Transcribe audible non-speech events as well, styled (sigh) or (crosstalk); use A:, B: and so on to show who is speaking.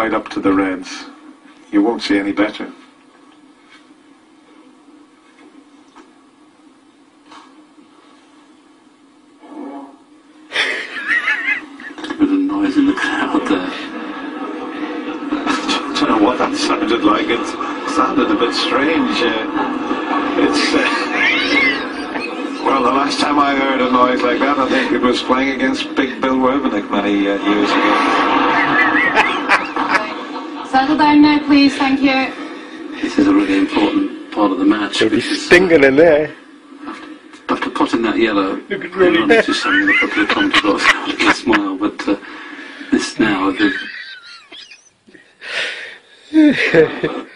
A: quite up to the Reds. You won't see any better. (laughs)
B: There's a noise in the crowd there.
A: I (laughs) don't know what that sounded like. It sounded a bit strange. Uh, it's. Uh, (laughs) well, the last time I heard a noise like that, I think it was playing against Big Bill Werbeniuk many uh, years ago.
C: Settle down now, please. Thank you.
B: This is a really important part of the match.
D: It'll be
B: uh,
D: stinging in there.
B: After potting that yellow,
D: Look at really-
B: everyone is just having a look up at the commentator with a smile. But uh, this now, the, (laughs)